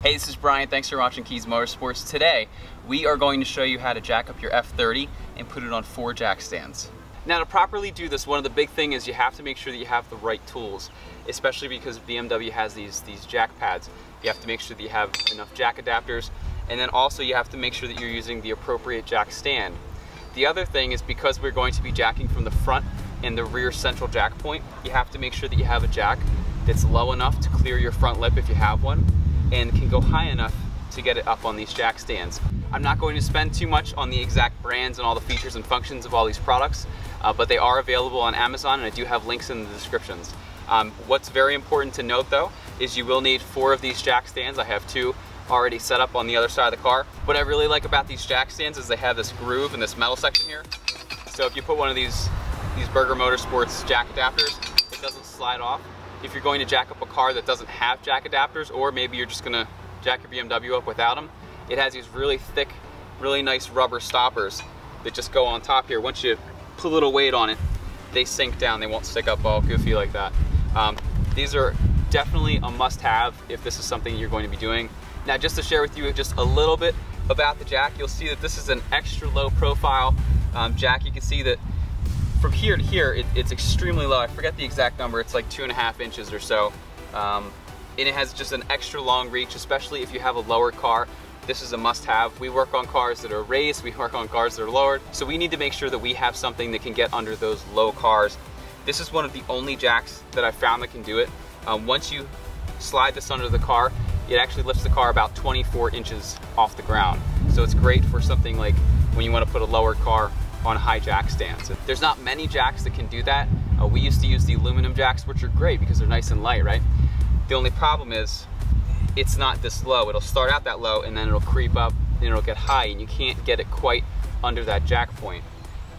Hey, this is Bryan. Thanks for watching Kies Motorsports. Today, we are going to show you how to jack up your F30 and put it on four jack stands. Now, to properly do this, one of the big things is you have to make sure that you have the right tools, especially because BMW has these, these jack pads. You have to make sure that you have enough jack adapters, and then also you have to make sure that you're using the appropriate jack stand. The other thing is because we're going to be jacking from the front and the rear central jack point, you have to make sure that you have a jack that's low enough to clear your front lip if you have one, and can go high enough to get it up on these jack stands. I'm not going to spend too much on the exact brands and all the features and functions of all these products, uh, but they are available on Amazon and I do have links in the descriptions. Um, what's very important to note though, is you will need four of these jack stands. I have two already set up on the other side of the car. What I really like about these jack stands is they have this groove in this metal section here. So if you put one of these, these Burger Motorsports jack adapters, it doesn't slide off if you're going to jack up a car that doesn't have jack adapters or maybe you're just gonna jack your BMW up without them, it has these really thick, really nice rubber stoppers that just go on top here. Once you put a little weight on it, they sink down. They won't stick up all goofy like that. Um, these are definitely a must-have if this is something you're going to be doing. Now, just to share with you just a little bit about the jack, you'll see that this is an extra low profile um, jack. You can see that from here to here, it, it's extremely low. I forget the exact number. It's like two and a half inches or so. Um, and it has just an extra long reach, especially if you have a lower car. This is a must-have. We work on cars that are raised, we work on cars that are lowered, so we need to make sure that we have something that can get under those low cars. This is one of the only jacks that I found that can do it. Um, once you slide this under the car, it actually lifts the car about 24 inches off the ground. So it's great for something like when you want to put a lower car on high jack stands. There's not many jacks that can do that. Uh, we used to use the aluminum jacks, which are great because they're nice and light, right? The only problem is it's not this low. It'll start out that low and then it'll creep up and it'll get high and you can't get it quite under that jack point.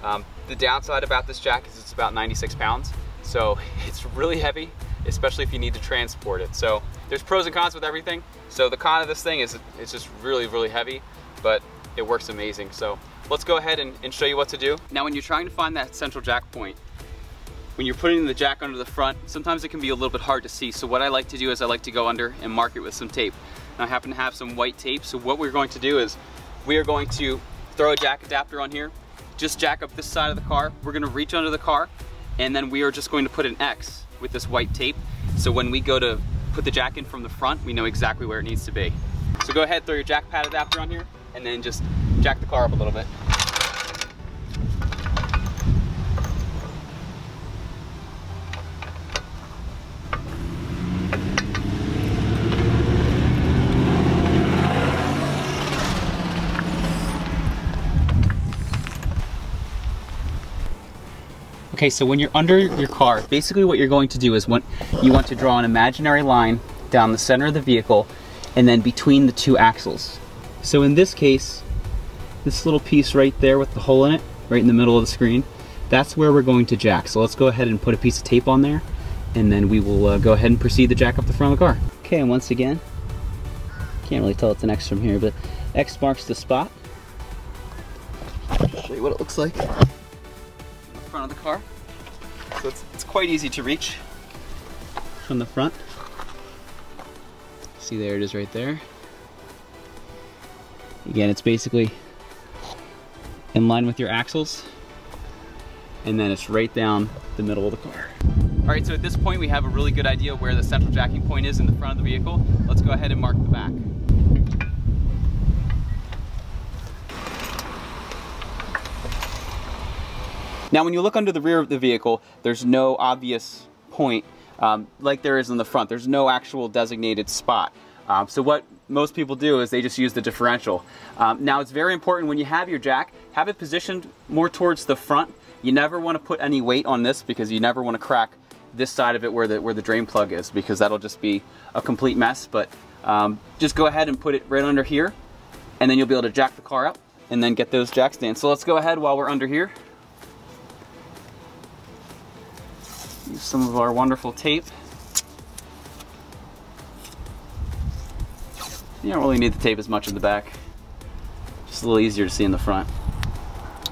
Um, the downside about this jack is it's about 96 pounds. So it's really heavy, especially if you need to transport it. So there's pros and cons with everything. So the con of this thing is it's just really, really heavy, but it works amazing. So let's go ahead and, and show you what to do. Now when you're trying to find that central jack point, when you're putting the jack under the front, sometimes it can be a little bit hard to see. So what I like to do is I like to go under and mark it with some tape. Now I happen to have some white tape. So what we're going to do is we are going to throw a jack adapter on here, just jack up this side of the car. We're gonna reach under the car and then we are just going to put an X with this white tape. So when we go to put the jack in from the front, we know exactly where it needs to be. So go ahead, throw your jack pad adapter on here and then just jack the car up a little bit. Okay, so when you're under your car, basically what you're going to do is when you want to draw an imaginary line down the center of the vehicle and then between the two axles. So in this case, this little piece right there with the hole in it, right in the middle of the screen, that's where we're going to jack. So let's go ahead and put a piece of tape on there and then we will uh, go ahead and proceed to jack up the front of the car. Okay, and once again, can't really tell it's an X from here, but X marks the spot. I'll show you what it looks like The front of the car. So it's, it's quite easy to reach from the front. See there it is right there. Again, it's basically in line with your axles and then it's right down the middle of the car. All right, so at this point we have a really good idea where the central jacking point is in the front of the vehicle. Let's go ahead and mark the back. Now when you look under the rear of the vehicle, there's no obvious point um, like there is in the front. There's no actual designated spot. Um, so what most people do is they just use the differential. Um, now it's very important when you have your jack, have it positioned more towards the front. You never want to put any weight on this because you never want to crack this side of it where the, where the drain plug is because that'll just be a complete mess. But um, just go ahead and put it right under here and then you'll be able to jack the car up and then get those jack stands. So let's go ahead while we're under here. Use some of our wonderful tape. You don't really need the tape as much in the back. Just a little easier to see in the front.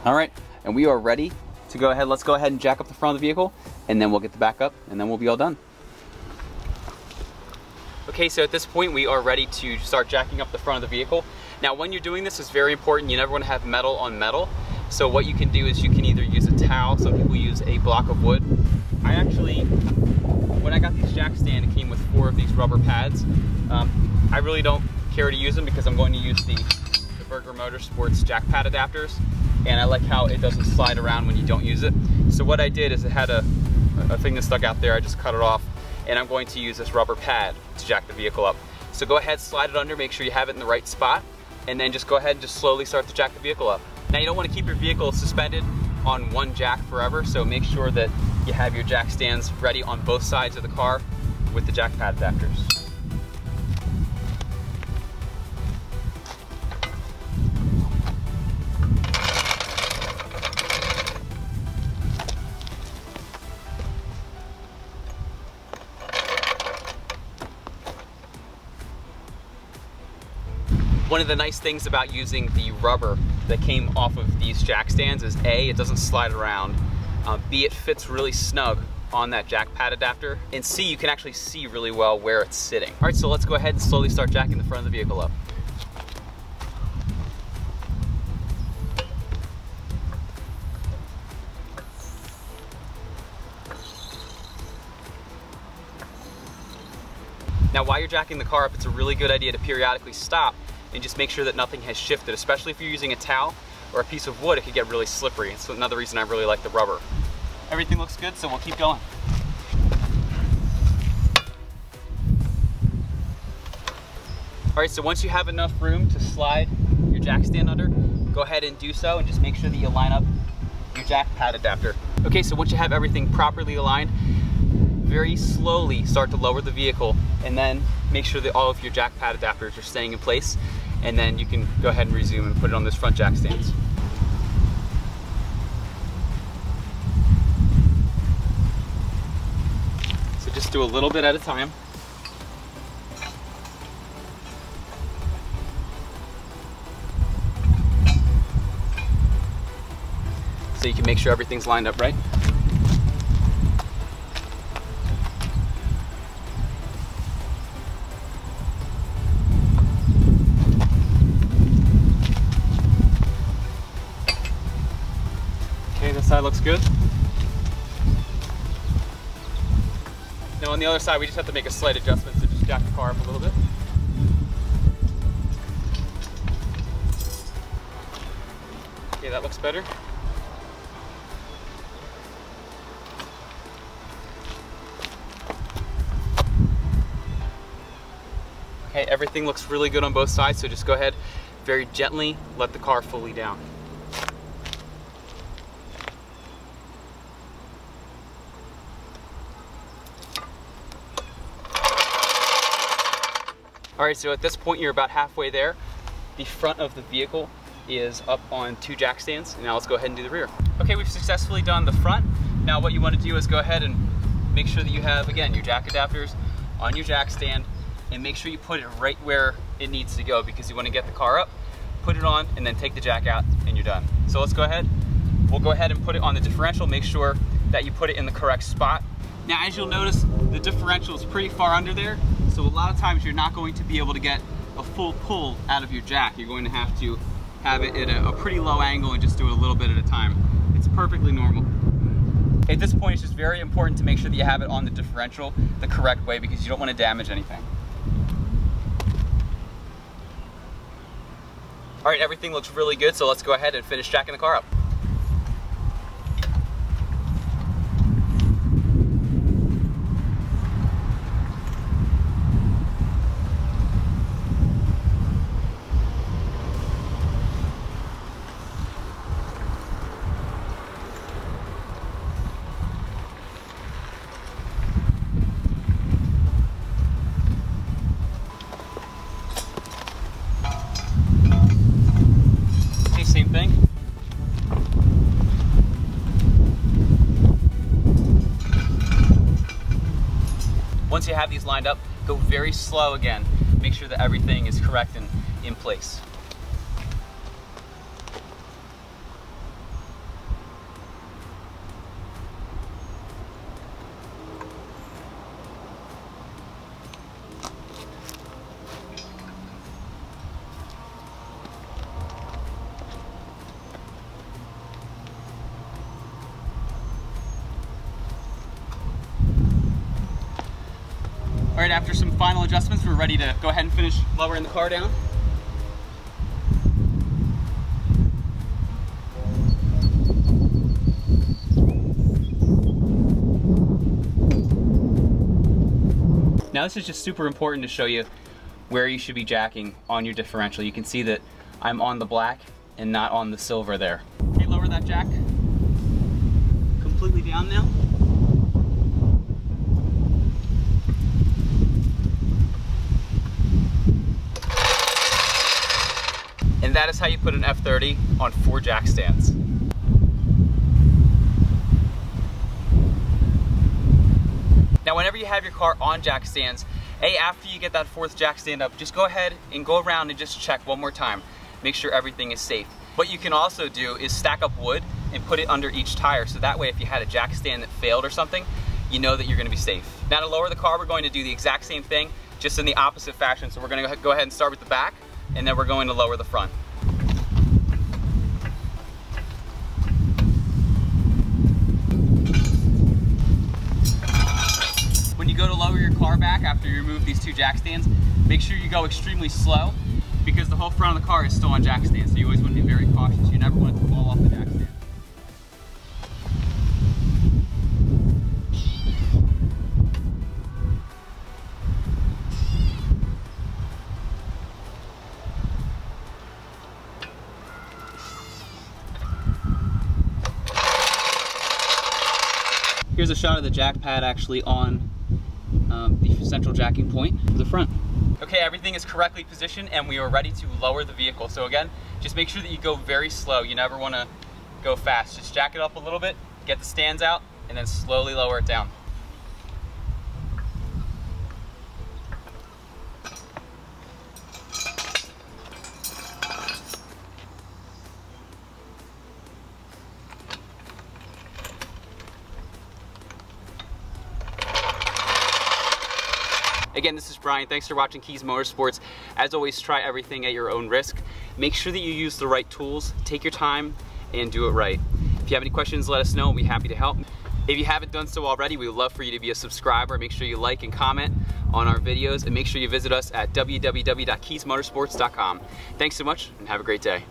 All right, and we are ready to go ahead, let's go ahead and jack up the front of the vehicle and then we'll get the back up and then we'll be all done. Okay, so at this point we are ready to start jacking up the front of the vehicle. Now when you're doing this, it's very important, you never wanna have metal on metal. So what you can do is you can either use a towel, some people use a block of wood. I actually, when I got these jack stand, it came with four of these rubber pads. Um, I really don't care to use them because I'm going to use the, the Burger Motorsports jack pad adapters and I like how it doesn't slide around when you don't use it. So what I did is it had a, a thing that stuck out there, I just cut it off and I'm going to use this rubber pad to jack the vehicle up. So go ahead, slide it under, make sure you have it in the right spot and then just go ahead and just slowly start to jack the vehicle up. Now you don't want to keep your vehicle suspended on one jack forever, so make sure that you have your jack stands ready on both sides of the car with the jack pad adapters. One of the nice things about using the rubber that came off of these jack stands is A, it doesn't slide around, uh, B, it fits really snug on that jack pad adapter, and C, you can actually see really well where it's sitting. All right, so let's go ahead and slowly start jacking the front of the vehicle up. Now while you're jacking the car up, it's a really good idea to periodically stop and just make sure that nothing has shifted, especially if you're using a towel or a piece of wood, it could get really slippery. It's another reason I really like the rubber. Everything looks good, so we'll keep going. All right, so once you have enough room to slide your jack stand under, go ahead and do so and just make sure that you line up your jack pad adapter. Okay, so once you have everything properly aligned, very slowly start to lower the vehicle and then make sure that all of your jack pad adapters are staying in place and then you can go ahead and resume and put it on this front jack stands. So just do a little bit at a time. So you can make sure everything's lined up right. side looks good. Now on the other side, we just have to make a slight adjustment to just jack the car up a little bit. Okay, that looks better. Okay, everything looks really good on both sides, so just go ahead, very gently let the car fully down. All right, so at this point you're about halfway there. The front of the vehicle is up on two jack stands. Now let's go ahead and do the rear. Okay, we've successfully done the front. Now what you wanna do is go ahead and make sure that you have, again, your jack adapters on your jack stand and make sure you put it right where it needs to go because you wanna get the car up, put it on, and then take the jack out and you're done. So let's go ahead. We'll go ahead and put it on the differential. Make sure that you put it in the correct spot. Now, as you'll notice, the differential is pretty far under there. So a lot of times you're not going to be able to get a full pull out of your jack. You're going to have to have it at a, a pretty low angle and just do it a little bit at a time. It's perfectly normal. At this point, it's just very important to make sure that you have it on the differential the correct way because you don't want to damage anything. All right, everything looks really good, so let's go ahead and finish jacking the car up. Once you have these lined up, go very slow again. Make sure that everything is correct and in place. All right, after some final adjustments, we're ready to go ahead and finish lowering the car down. Now this is just super important to show you where you should be jacking on your differential. You can see that I'm on the black and not on the silver there. Okay, lower that jack completely down now. How you put an F30 on four jack stands. Now whenever you have your car on jack stands, hey, after you get that fourth jack stand up, just go ahead and go around and just check one more time. Make sure everything is safe. What you can also do is stack up wood and put it under each tire so that way if you had a jack stand that failed or something, you know that you're gonna be safe. Now to lower the car, we're going to do the exact same thing, just in the opposite fashion. So we're gonna go ahead and start with the back, and then we're going to lower the front. Go to lower your car back after you remove these two jack stands, make sure you go extremely slow because the whole front of the car is still on jack stands. So you always want to be very cautious. You never want it to fall off the jack stand. Here's a shot of the jack pad actually on um, the central jacking point for the front. Okay, everything is correctly positioned and we are ready to lower the vehicle. So again, just make sure that you go very slow. You never wanna go fast. Just jack it up a little bit, get the stands out, and then slowly lower it down. Again, this is Bryan. Thanks for watching Kies Motorsports. As always, try everything at your own risk. Make sure that you use the right tools, take your time, and do it right. If you have any questions, let us know. We'll be happy to help. If you haven't done so already, we would love for you to be a subscriber. Make sure you like and comment on our videos, and make sure you visit us at www.kiesmotorsports.com. Thanks so much, and have a great day.